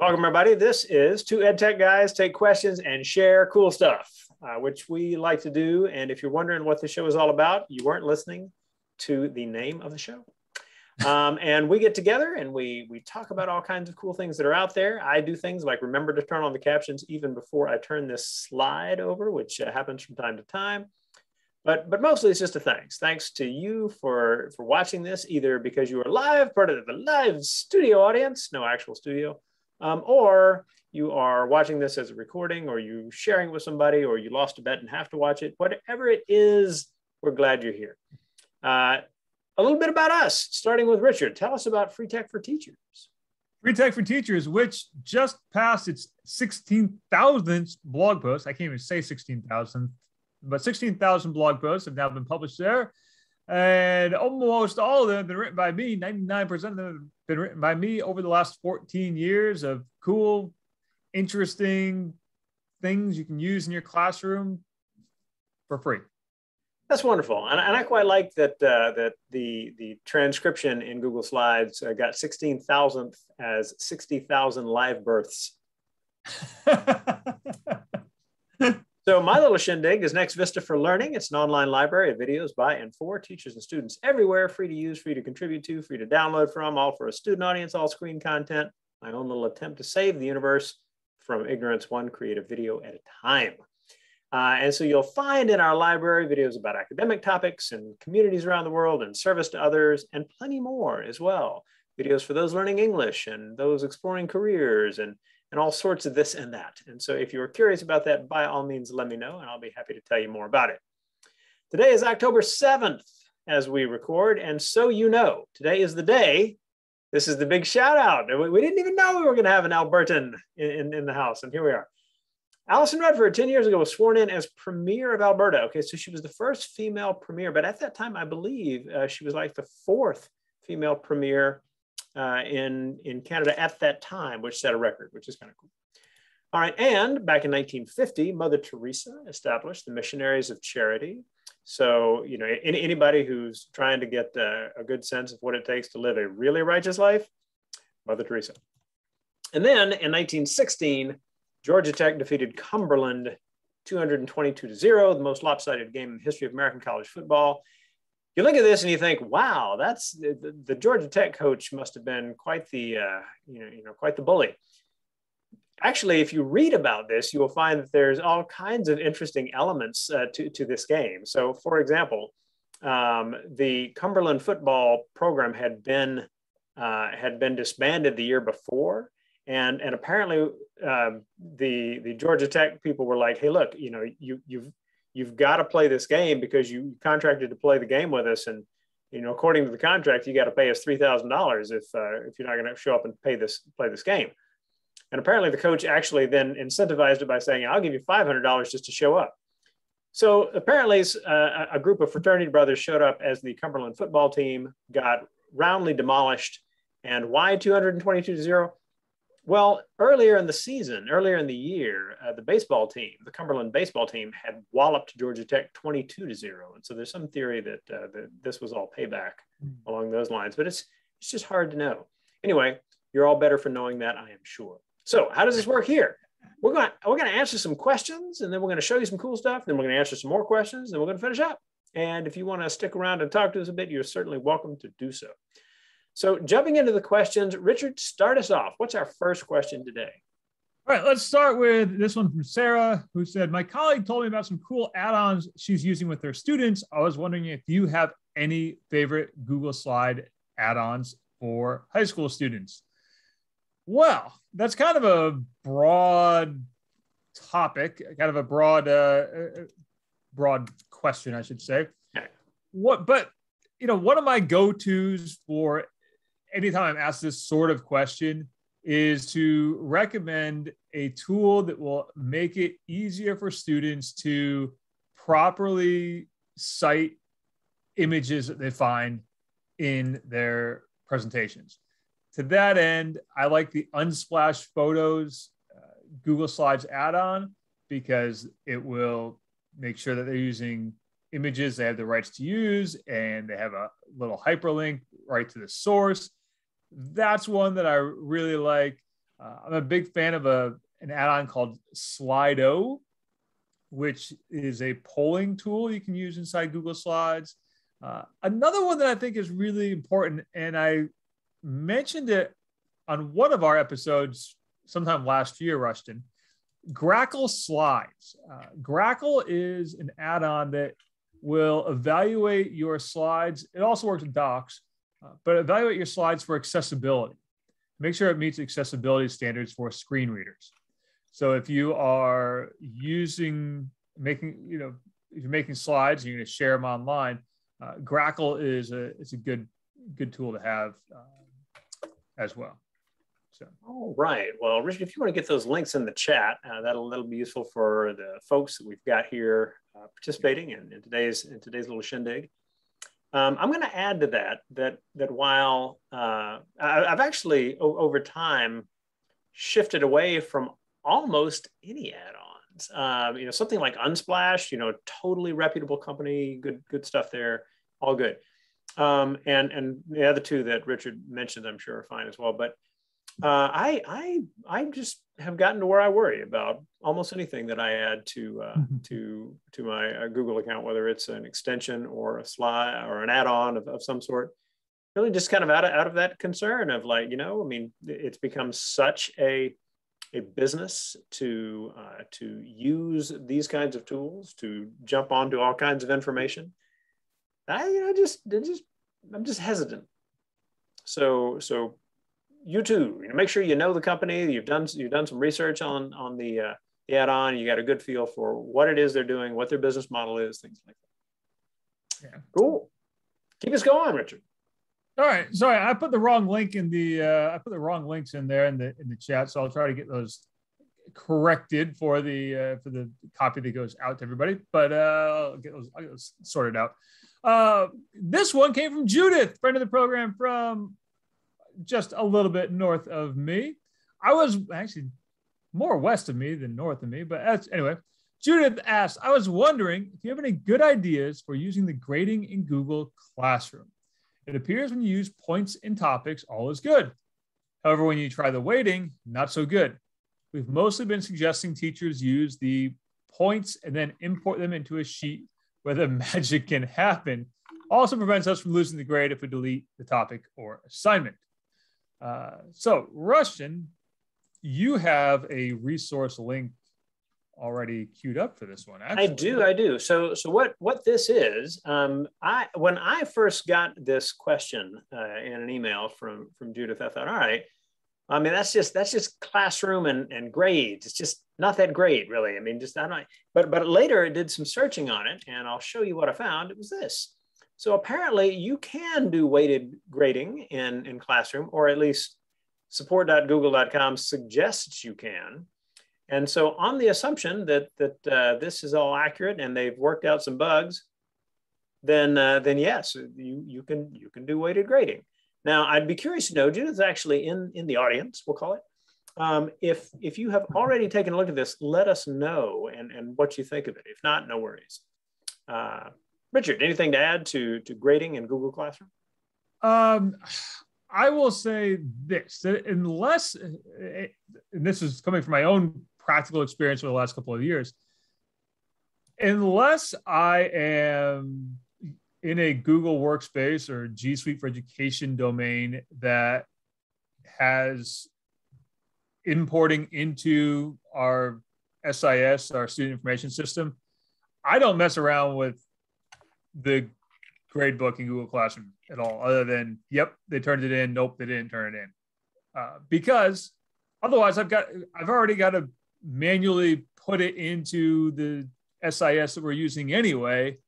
Welcome, everybody. This is two EdTech guys take questions and share cool stuff, uh, which we like to do. And if you're wondering what the show is all about, you weren't listening to the name of the show. Um, and we get together and we we talk about all kinds of cool things that are out there. I do things like remember to turn on the captions even before I turn this slide over, which uh, happens from time to time. But but mostly it's just a thanks. Thanks to you for for watching this, either because you are live, part of the live studio audience, no actual studio, um, or you are watching this as a recording or you sharing it with somebody or you lost a bet and have to watch it whatever it is we're glad you're here. Uh, a little bit about us starting with richard. Tell us about free tech for teachers. Free tech for teachers which just passed its 16000th blog post. I can't even say 16000 but 16000 blog posts have now been published there and almost all of them have been written by me. 99% of them have been written by me over the last 14 years of cool interesting things you can use in your classroom for free. That's wonderful. And, and i quite like that uh, that the the transcription in google slides uh, got 16000th as 60000 live births So my little shindig is Next Vista for Learning. It's an online library of videos by and for teachers and students everywhere, free to use, free to contribute to, free to download from, all for a student audience, all screen content. My own little attempt to save the universe from ignorance, one creative video at a time. Uh, and so you'll find in our library videos about academic topics and communities around the world and service to others and plenty more as well. Videos for those learning English and those exploring careers and and all sorts of this and that. And so if you're curious about that, by all means, let me know and I'll be happy to tell you more about it. Today is October 7th as we record. And so you know, today is the day. This is the big shout out. We didn't even know we were going to have an Albertan in, in, in the house. And here we are. Alison Redford, 10 years ago, was sworn in as Premier of Alberta. Okay, so she was the first female Premier, but at that time, I believe uh, she was like the fourth female Premier uh, in, in Canada at that time, which set a record, which is kind of cool. All right, and back in 1950, Mother Teresa established the Missionaries of Charity. So, you know, any, anybody who's trying to get uh, a good sense of what it takes to live a really righteous life, Mother Teresa. And then in 1916, Georgia Tech defeated Cumberland 222 to 0, the most lopsided game in the history of American college football you look at this and you think, wow, that's the, the Georgia Tech coach must have been quite the uh, you know you know quite the bully. Actually, if you read about this, you will find that there's all kinds of interesting elements uh, to to this game. So, for example, um, the Cumberland football program had been uh, had been disbanded the year before, and and apparently uh, the the Georgia Tech people were like, hey, look, you know, you you've you've got to play this game because you contracted to play the game with us. And you know according to the contract you got to pay us $3000 if uh, if you're not going to show up and pay this play this game. And apparently the coach actually then incentivized it by saying i'll give you $500 just to show up. So apparently uh, a group of fraternity brothers showed up as the cumberland football team got roundly demolished and why 222 to 0 well, earlier in the season, earlier in the year, uh, the baseball team, the Cumberland baseball team, had walloped Georgia Tech 22 to zero. And so there's some theory that, uh, that this was all payback mm. along those lines, but it's it's just hard to know. Anyway, you're all better for knowing that, I am sure. So how does this work here? We're going to, we're going to answer some questions, and then we're going to show you some cool stuff. Then we're going to answer some more questions, and we're going to finish up. And if you want to stick around and talk to us a bit, you're certainly welcome to do so. So jumping into the questions, Richard, start us off. What's our first question today? All right, let's start with this one from Sarah, who said, My colleague told me about some cool add ons she's using with her students. I was wondering if you have any favorite Google Slide add ons for high school students. Well, that's kind of a broad topic, kind of a broad, uh, uh broad question, I should say. What, but you know, one of my go tos for anytime I'm asked this sort of question is to recommend a tool that will make it easier for students to properly cite images that they find in their presentations. To that end, I like the Unsplash Photos uh, Google Slides add on because it will make sure that they're using images they have the rights to use and they have a little hyperlink right to the source. That's one that I really like. Uh, I'm a big fan of a an add-on called Slido, which is a polling tool you can use inside Google Slides. Uh, another one that I think is really important, and I mentioned it on one of our episodes sometime last year, Rushton. Grackle Slides. Uh, Grackle is an add-on that will evaluate your slides. It also works with Docs, uh, but evaluate your slides for accessibility. Make sure it meets accessibility standards for screen readers. So if you are using, making, you know, if you're making slides, you're going to share them online. Uh, Grackle is a is a good good tool to have uh, as well. So. All right. Well, Richard, if you want to get those links in the chat, uh, that'll that'll be useful for the folks that we've got here uh, participating in, in today's in today's little shindig. Um, I'm going to add to that that that while uh, I, have actually over time shifted away from almost any add-ons. Um, you know, something like Unsplash, you know, totally reputable company, good good stuff there, all good. Um, and and the other two that Richard mentioned, I'm sure are fine as well. But uh, I I I just have gotten to where I worry about almost anything that I add to uh, mm-hmm. to to my uh, Google account, whether it's an extension or a slide or an add-on of, of some sort. Really, just kind of out of out of that concern of like, you know, I mean, it's become such a a business to uh, to use these kinds of tools to jump onto all kinds of information. I you know just just I'm just hesitant. So so you too, you know, make sure you know the company. You've done you've done some research on on the uh, the add-on. You got a good feel for what it is they're doing, what their business model is, things like that. Yeah, cool. Keep us going, Richard. All right, sorry, I put the wrong link in the uh, I put the wrong links in there in the in the chat, so I'll try to get those corrected for the uh, for the copy that goes out to everybody. But uh, I'll get those, I'll get those sorted out. Uh, this one came from Judith, friend of the program from just a little bit north of me. I was actually more west of me than north of me, but as, anyway, Judith asked, I was wondering if you have any good ideas for using the grading in Google Classroom. It appears when you use points in topics, all is good. However, when you try the weighting, not so good. We've mostly been suggesting teachers use the points and then import them into a sheet where the magic can happen. Also prevents us from losing the grade if we delete the topic or assignment. Uh, so, Rushton, you have a resource link already queued up for this one. Actually. I do, I do. So, so what what this is? Um, I when I first got this question uh, in an email from from Judith, I thought, all right. I mean, that's just that's just classroom and, and grades. It's just not that great, really. I mean, just I don't. But but later, I did some searching on it, and I'll show you what I found. It was this. So apparently you can do weighted grading in, in Classroom, or at least support.google.com suggests you can. And so on the assumption that, that uh, this is all accurate and they've worked out some bugs, then, uh, then yes, you, you, can, you can do weighted grading. Now, I'd be curious to know, Judith's actually in, in the audience, we'll call it. Um, if, if you have already taken a look at this, let us know and, and what you think of it. If not, no worries. Uh, Richard, anything to add to, to grading in Google Classroom? Um, I will say this that unless, and this is coming from my own practical experience over the last couple of years, unless I am in a Google Workspace or G Suite for Education domain that has importing into our SIS, our student information system, I don't mess around with the grade book in Google Classroom at all, other than, yep, they turned it in. Nope, they didn't turn it in. Uh, because otherwise, I've got, I've already got to manually put it into the SIS that we're using anyway.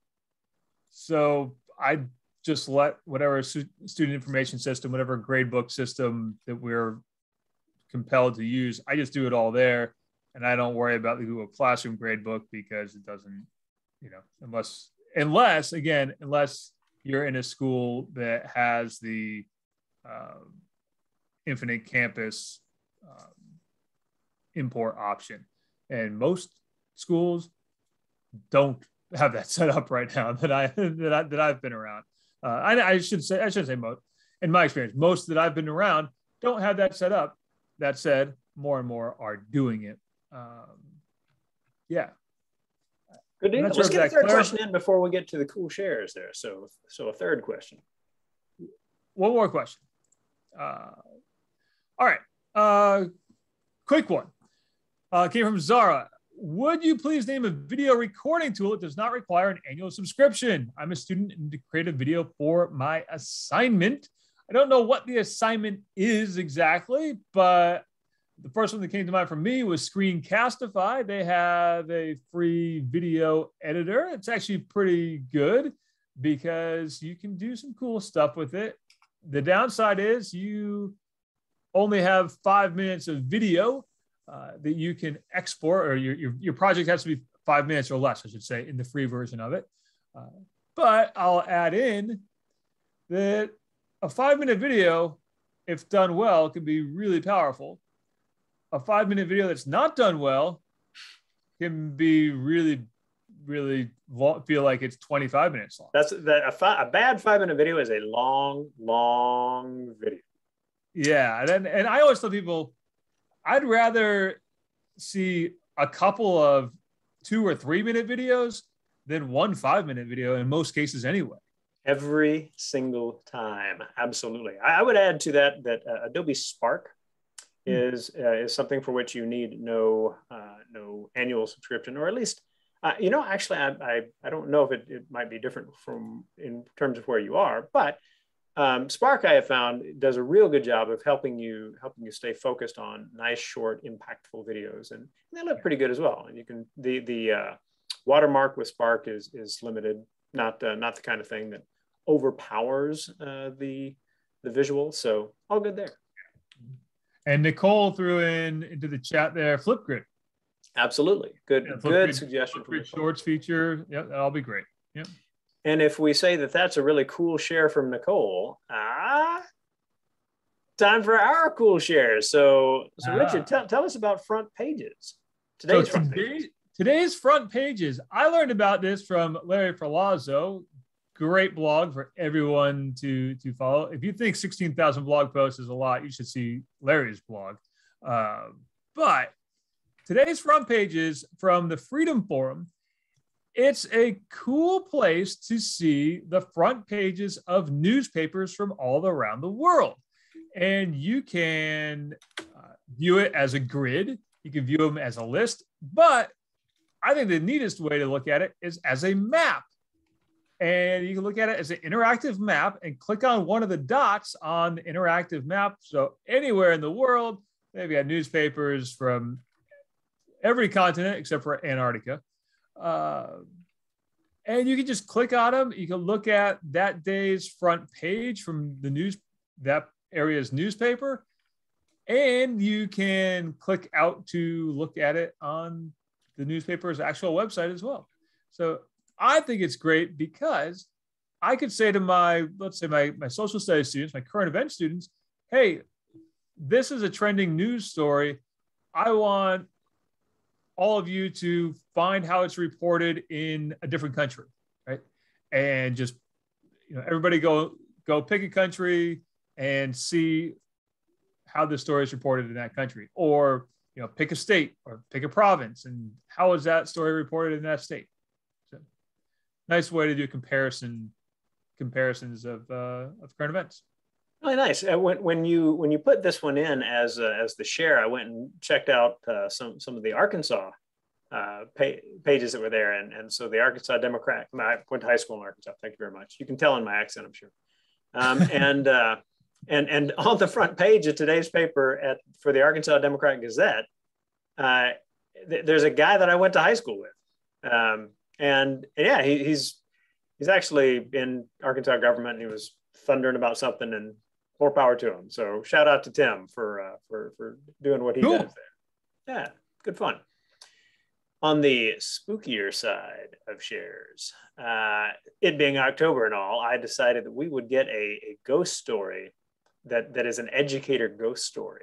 So I just let whatever student information system, whatever grade book system that we're compelled to use, I just do it all there. And I don't worry about the Google Classroom grade book because it doesn't, you know, unless unless again, unless you're in a school that has the um, infinite campus um, import option, and most schools don't have that set up right now that I that I that I've been around. Uh, I, I should say I should say most. In my experience, most that I've been around don't have that set up. That said, more and more are doing it. Um, yeah. Good deal. Let's get a third question in before we get to the cool shares there. So, so a third question. One more question. Uh, all right. Uh, quick one. Uh, came from Zara. Would you please name a video recording tool that does not require an annual subscription? I'm a student and to create a video for my assignment. I don't know what the assignment is exactly, but the first one that came to mind for me was Screencastify. They have a free video editor. It's actually pretty good because you can do some cool stuff with it. The downside is you only have five minutes of video uh, that you can export, or your, your, your, project has to be five minutes or less, I should say, in the free version of it. Uh, but I'll add in that a five minute video, if done well, can be really powerful. A five minute video that's not done well can be really, really feel like it's 25 minutes long. That's that a, fi- a bad five minute video is a long, long video. Yeah. And, and I always tell people, I'd rather see a couple of two or three minute videos than one five minute video in most cases anyway every single time absolutely i, would add to that that uh, adobe spark. Is uh, is something for which you need no uh, no annual subscription or at least uh, you know actually I, I, I don't know if it, it might be different from in terms of where you are but um, Spark, I have found, does a real good job of helping you helping you stay focused on nice, short, impactful videos, and they look pretty good as well. And you can the the uh, watermark with Spark is is limited, not uh, not the kind of thing that overpowers uh, the the visual. So all good there. And Nicole threw in into the chat there Flipgrid. Absolutely, good yeah, good suggestion. Flipgrid shorts feature. Yeah, that'll be great. Yeah. And if we say that that's a really cool share from Nicole, ah, time for our cool shares. So, so ah. Richard, t- tell us about front pages. Today's so front today, pages. Today's front pages. I learned about this from Larry Ferlazzo. Great blog for everyone to to follow. If you think sixteen thousand blog posts is a lot, you should see Larry's blog. Uh, but today's front pages from the Freedom Forum it's a cool place to see the front pages of newspapers from all around the world. And you can uh, view it as a grid, you can view them as a list, but I think the neatest way to look at it is as a map. And you can look at it as an interactive map and click on one of the dots on the interactive map. So anywhere in the world, maybe got newspapers from every continent except for Antarctica. Uh, and you can just click on them. You can look at that day's front page from the news, that area's newspaper, and you can click out to look at it on the newspaper's actual website as well. So I think it's great because I could say to my, let's say my, my social studies students, my current event students, hey, this is a trending news story. I want all of you to find how it's reported in a different country, right? And just you know, everybody go go pick a country and see how the story is reported in that country, or you know, pick a state or pick a province and how is that story reported in that state. Nice way to do comparison comparisons of uh, of current events. Really nice. Uh, when, when you when you put this one in as uh, as the share, I went and checked out uh, some some of the Arkansas uh, pages that were there, and and so the Arkansas Democrat. I went to high school in Arkansas. Thank you very much. You can tell in my accent, I'm sure. Um, and uh, and and on the front page of today's paper at for the Arkansas Democrat Gazette, uh, th- there's a guy that I went to high school with, um, and yeah, he, he's he's actually in Arkansas government. he was thundering about something, and more power to him. So shout out to Tim for uh, for for doing what he cool. does there. Yeah, good fun. On the spookier side of shares, uh, it being October and all, I decided that we would get a, a ghost story that that is an educator ghost story.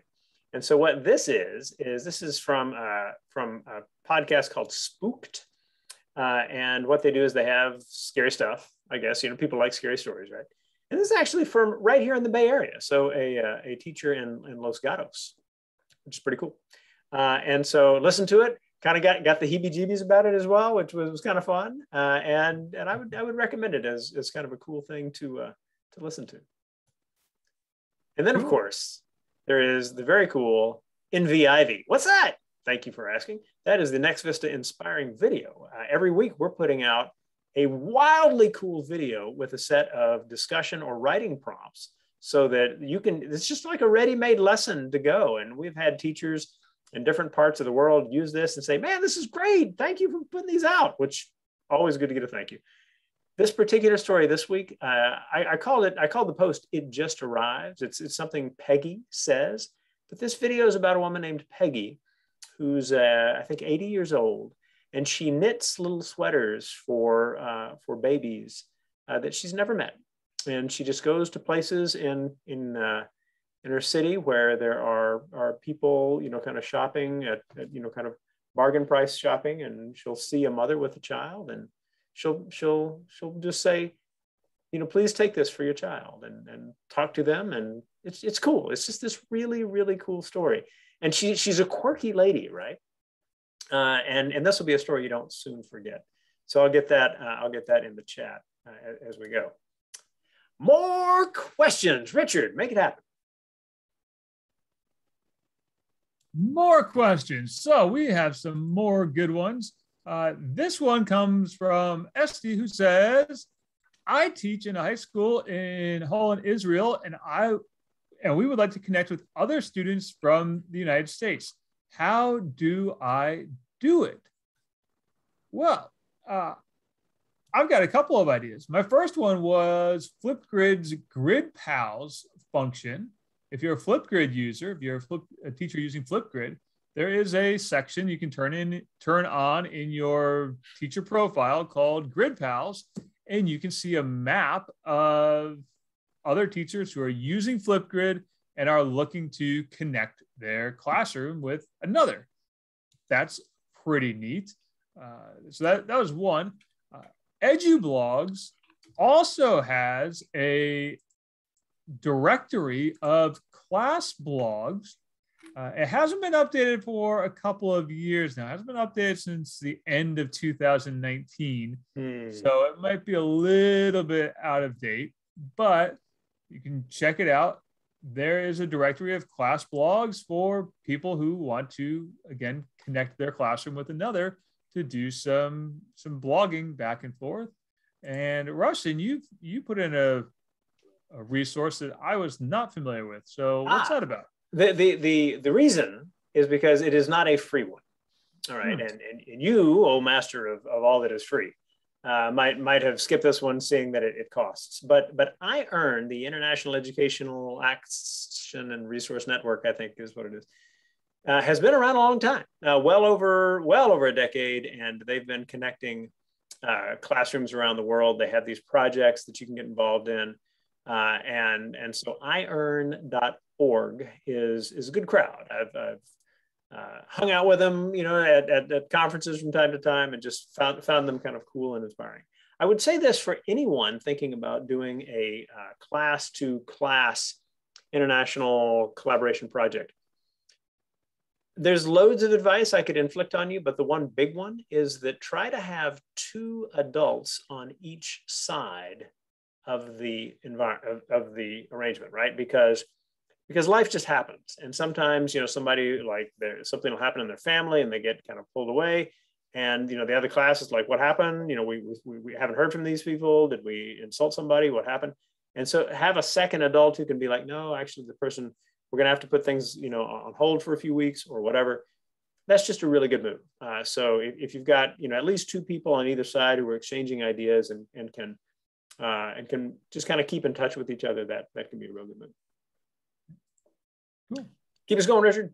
And so what this is is this is from uh, from a podcast called Spooked, uh, and what they do is they have scary stuff. I guess you know people like scary stories, right? And this is actually from right here in the Bay Area. So a, uh, a teacher in, in Los Gatos which is pretty cool. Uh, and so listen to it. Kind of got, got the heebie-jeebies about it as well, which was, was kind of fun. Uh, and and I would I would recommend it as, as kind of a cool thing to uh, to listen to. And then of course there is the very cool NVIVY. What's that? Thank you for asking. That is the Next Vista inspiring video. Uh, every week we're putting out a wildly cool video with a set of discussion or writing prompts so that you can, it's just like a ready-made lesson to go. And we've had teachers in different parts of the world use this and say, man, this is great. Thank you for putting these out, which always good to get a thank you. This particular story this week, uh, I, I called it, I called the post, It Just Arrives. It's, it's something Peggy says, but this video is about a woman named Peggy who's, uh, I think, 80 years old. And she knits little sweaters for, uh, for babies uh, that she's never met. And she just goes to places in, in, uh, in her city where there are, are people, you know, kind of shopping at, at, you know, kind of bargain price shopping. And she'll see a mother with a child and she'll, she'll, she'll just say, you know, please take this for your child and, and talk to them. And it's, it's cool. It's just this really, really cool story. And she, she's a quirky lady, right? Uh, and, and this will be a story you don't soon forget. So I'll get that, uh, I'll get that in the chat uh, as we go. More questions. Richard, make it happen. More questions. So we have some more good ones. Uh, this one comes from Esty, who says, I teach in a high school in Holon, Israel, and I and we would like to connect with other students from the United States. How do I do it? Well, uh, I've got a couple of ideas. My first one was Flipgrid's Grid Pals function. If you're a Flipgrid user, if you're a, Flip, a teacher using Flipgrid, there is a section you can turn in, turn on in your teacher profile called Grid Pals, and you can see a map of other teachers who are using Flipgrid and are looking to connect their classroom with another. That's pretty neat. Uh, so that, that was one. Uh, EduBlogs also has a directory of class blogs. Uh, it hasn't been updated for a couple of years now. It hasn't been updated since the end of 2019. Hmm. So it might be a little bit out of date, but you can check it out. There is a directory of class blogs for people who want to, again, connect their classroom with another to do some some blogging back and forth. And Rushton, you you put in a, a resource that I was not familiar with. So what's ah, that about? The, the the the reason is because it is not a free one. All right. Hmm. And, and, and you, oh master of, of all that is free, uh, might might have skipped this one, seeing that it, it, costs. But but iEARN the International Educational Action and Resource Network. I think is what it is. Uh, has been around a long time, uh, well over well over a decade, and they've been connecting uh, classrooms around the world. They have these projects that you can get involved in, uh, and and so iEarn.org is is a good crowd. I've, I've uh, hung out with them, you know, at, at, at, conferences from time to time and just found, found them kind of cool and inspiring. I would say this for anyone thinking about doing a uh, class to class international collaboration project. There's loads of advice I could inflict on you, but the one big one is that try to have two adults on each side of the environment of, of the arrangement, right? Because because life just happens. And sometimes you know somebody like there something will happen in their family and they get kind of pulled away. And you know the other class is like what happened? You know we, we, we haven't heard from these people. Did we insult somebody? What happened? And so have a second adult who can be like no actually the person we're going to have to put things you know on hold for a few weeks or whatever. That's just a really good move. Uh, so if, if, you've got you know at least two people on either side who are exchanging ideas and, and can uh, and can just kind of keep in touch with each other that that can be a real good move Cool. Keep us going, Richard.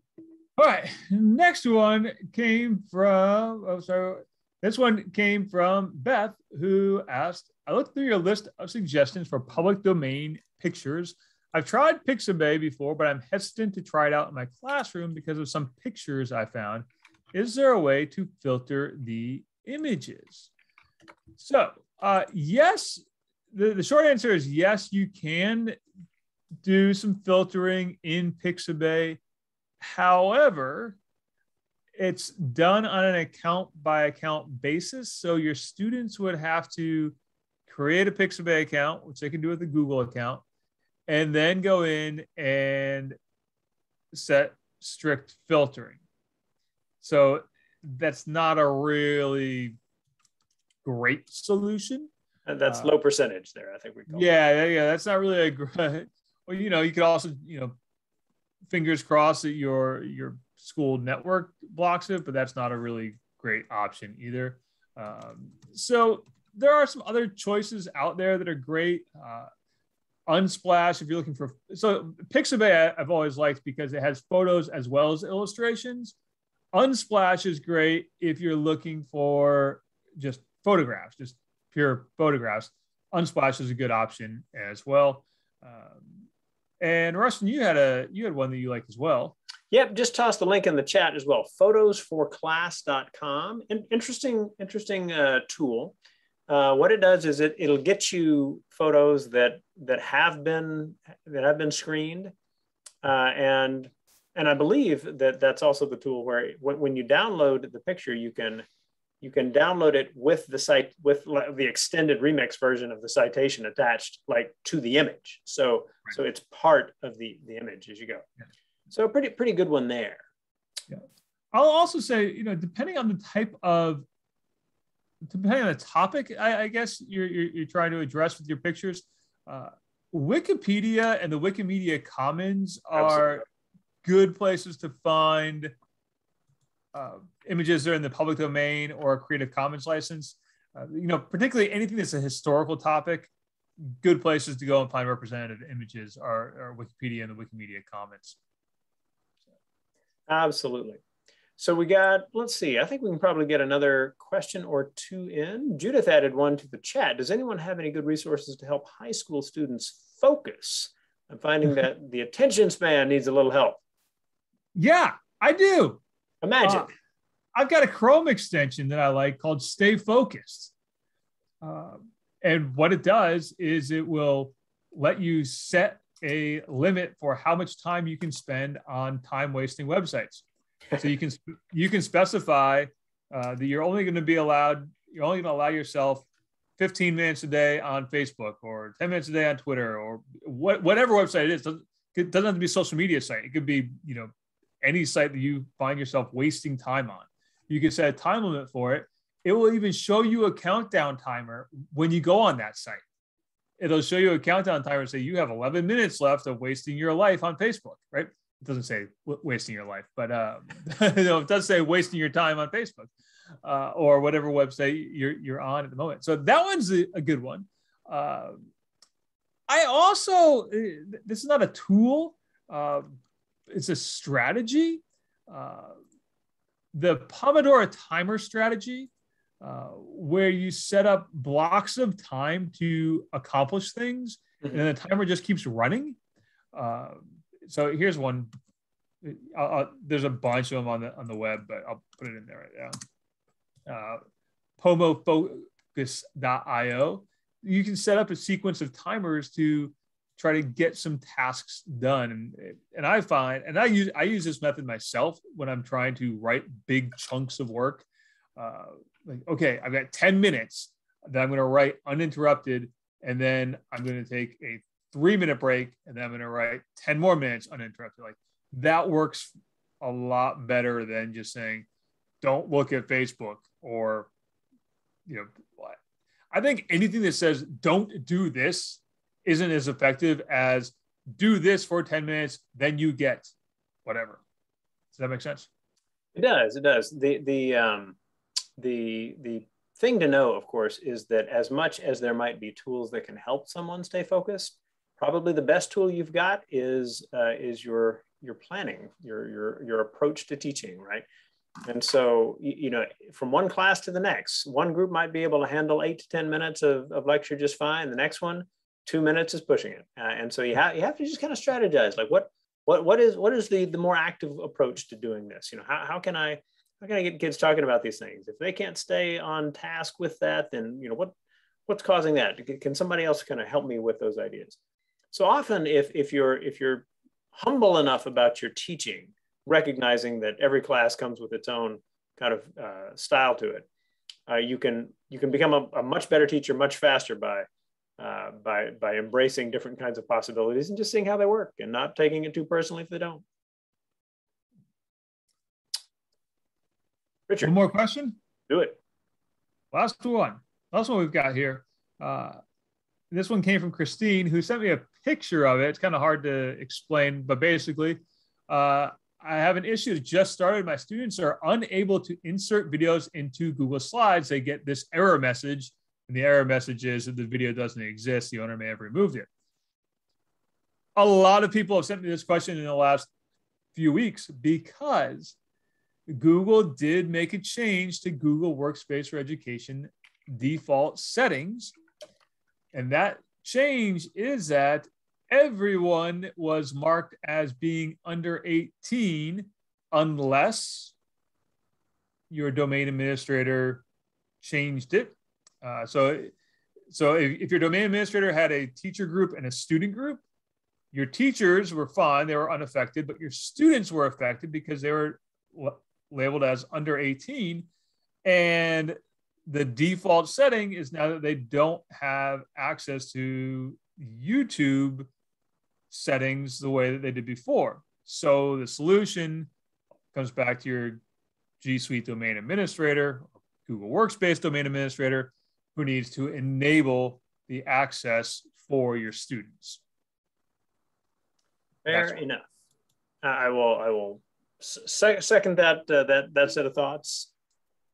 All right. Next one came from, oh, sorry. This one came from Beth, who asked I looked through your list of suggestions for public domain pictures. I've tried Pixabay before, but I'm hesitant to try it out in my classroom because of some pictures I found. Is there a way to filter the images? So, uh, yes, the, the short answer is yes, you can do some filtering in Pixabay. However, it's done on an account by account basis. So your students would have to create a Pixabay account, which they can do with a Google account, and then go in and set strict filtering. So that's not a really great solution. And that's uh, low percentage there, I think we call Yeah, it. yeah, that's not really a great. Well, you know, you could also, you know, fingers crossed that your your school network blocks it, but that's not a really great option either. Um, so there are some other choices out there that are great. Uh, Unsplash, if you're looking for so Pixabay, I've always liked because it has photos as well as illustrations. Unsplash is great if you're looking for just photographs, just pure photographs. Unsplash is a good option as well. Um, and Rushton, you had a you had one that you liked as well. Yep, just toss the link in the chat as well. Photosforclass.com. In, interesting, interesting uh, tool. Uh, what it does is it it'll get you photos that that have been that have been screened, uh, and and I believe that that's also the tool where when, when you download the picture, you can you can download it with the site with the extended remix version of the citation attached like to the image. So right. so it's part of the the image as you go. Yeah. So pretty pretty good one there. Yeah. I'll also say, you know, depending on the type of depending on the topic, I, I guess you're, you're, you're, trying to address with your pictures, uh, Wikipedia and the Wikimedia Commons are Absolutely. good places to find uh, images that are in the public domain or a Creative Commons license. Uh, you know, particularly anything that's a historical topic, good places to go and find representative images are, are Wikipedia and the Wikimedia Commons. Absolutely. So we got, let's see, I think we can probably get another question or two in. Judith added one to the chat. Does anyone have any good resources to help high school students focus? I'm finding that the attention span needs a little help. Yeah, I do. Imagine. Uh, I've got a Chrome extension that I like called Stay Focused. Uh, and what it does is it will let you set a limit for how much time you can spend on time wasting websites so you can you can specify uh, that you're only going to be allowed you're only going to allow yourself 15 minutes a day on Facebook or 10 minutes a day on Twitter or what, whatever website it is. It doesn't have to be a social media site. It could be you know any site that you find yourself wasting time on. You can set a time limit for it. It will even show you a countdown timer when you go on that site. It'll show you a countdown timer and say you have 11 minutes left of wasting your life on Facebook, right? it doesn't say wasting your life, but uh, it does say wasting your time on Facebook uh, or whatever website you're, you're on at the moment. So that one's a, a good one. Uh, I also, this is not a tool, uh, it's a strategy. Uh, the Pomodoro timer strategy, uh, where you set up blocks of time to accomplish things, mm-hmm. and the timer just keeps running. Uh, so here's one. I'll, I'll, there's a bunch of them on the on the web, but I'll put it in there right now. Uh, pomofocus.io. You can set up a sequence of timers to try to get some tasks done. And, and I find, and I use I use this method myself when I'm trying to write big chunks of work. Uh, like, okay, I've got 10 minutes that I'm going to write uninterrupted, and then I'm going to take a three minute break, and then I'm going to write 10 more minutes uninterrupted. Like that works a lot better than just saying, don't look at Facebook or, you know, what. I think anything that says don't do this isn't as effective as do this for 10 minutes, then you get whatever. Does that make sense? It does. It does. The, the, um, the, the thing to know, of course, is that as much as there might be tools that can help someone stay focused, probably the best tool you've got is uh, is your your planning, your your your approach to teaching, right? And so, you know, from one class to the next, one group might be able to handle eight to 10 minutes of, of lecture just fine. The next one, two minutes is pushing it. Uh, and so you have, you have to just kind of strategize like what, what, what is, what is the, the more active approach to doing this? You know, how, how can I, how can I get kids talking about these things? If they can't stay on task with that, then, you know, what, what's causing that? Can somebody else kind of help me with those ideas? So often if, if you're if you're humble enough about your teaching, recognizing that every class comes with its own kind of uh, style to it. Uh, you can you can become a, a, much better teacher much faster by uh, by by embracing different kinds of possibilities and just seeing how they work and not taking it too personally if they don't. Richard, one more question. Do it. Last one. Last one we've got here. Uh, this one came from Christine, who sent me a picture of it. It's kind of hard to explain, but basically, uh, I have an issue that just started. My students are unable to insert videos into Google Slides. They get this error message, and the error message is that the video doesn't exist. The owner may have removed it. A lot of people have sent me this question in the last few weeks because Google did make a change to Google Workspace for Education default settings. And that change is that everyone was marked as being under 18 unless your domain administrator changed it. Uh, so, so if, if your domain administrator had a teacher group and a student group, your teachers were fine, they were unaffected, but your students were affected because they were labeled as under 18. And the default setting is now that they don't have access to YouTube settings the way that they did before. So the solution comes back to your G Suite domain administrator, Google Workspace domain administrator, who needs to enable the access for your students. Fair That's enough. I will. I will second that uh, that that set of thoughts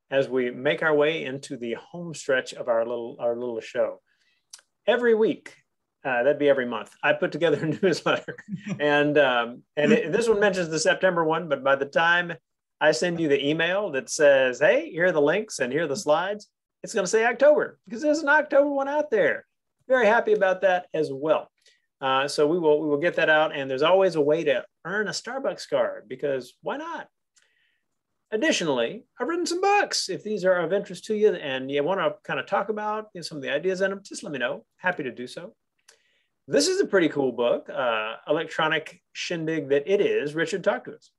as we make our way into the home stretch of our little our little show. Every week, uh, that'd be every month. I put together a newsletter, and um, and it, this one mentions the September one, but by the time I send you the email that says, "Hey, here are the links and here are the slides," it's going to say October because there's an October one out there. Very happy about that as well. Uh, so we will we will get that out, and there's always a way to earn a Starbucks card because why not? Additionally, I've written some books. If these are of interest to you and you want to kind of talk about you know, some of the ideas in them, just let me know. Happy to do so. This is a pretty cool book, uh, electronic shindig that it is. Richard, talk to us.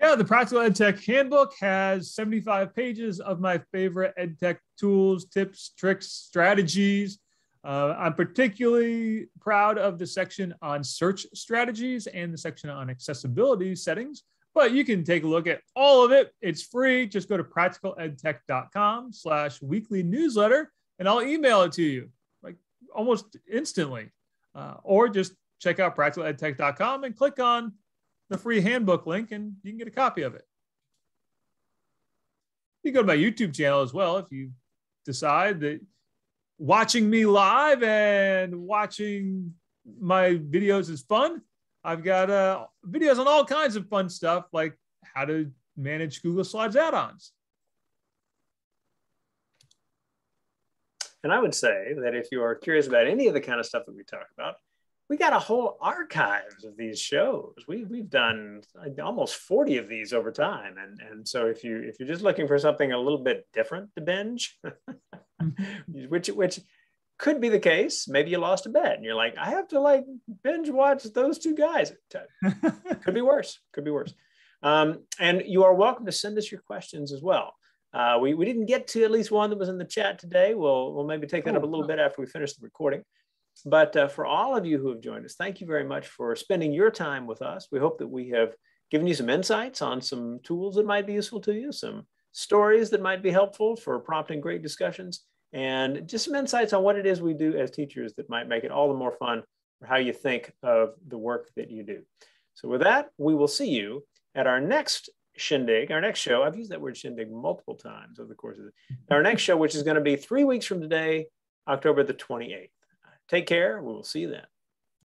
Yeah, the Practical EdTech Handbook has 75 pages of my favorite EdTech tools, tips, tricks, strategies. Uh, I'm particularly proud of the section on search strategies and the section on accessibility settings but you can take a look at all of it. It's free. Just go to practicaledtech.com slash weekly newsletter and I'll email it to you like almost instantly. Uh, or just check out practicaledtech.com and click on the free handbook link and you can get a copy of it. You go to my YouTube channel as well if you decide that watching me live and watching my videos is fun I've got uh, videos on all kinds of fun stuff like how to manage Google Slides add-ons. And I would say that if you are curious about any of the kind of stuff that we talk about, we got a whole archives of these shows. We, we've done almost 40 of these over time. And, and so if you if you're just looking for something a little bit different to binge, which which could be the case. Maybe you lost a bet and you're like, I have to like binge watch those two guys. could be worse. Could be worse. Um, and you are welcome to send us your questions as well. Uh, we, we didn't get to at least one that was in the chat today. We'll, we'll maybe take that up a little bit after we finish the recording. But uh, for all of you who have joined us, thank you very much for spending your time with us. We hope that we have given you some insights on some tools that might be useful to you, some stories that might be helpful for prompting great discussions and just some insights on what it is we do as teachers that might make it all the more fun for how you think of the work that you do. So with that, we will see you at our next shindig, our next show. I've used that word shindig multiple times over the course of. Our next show, which is going to be three weeks from today, October the 28th. Take care. We will see you then.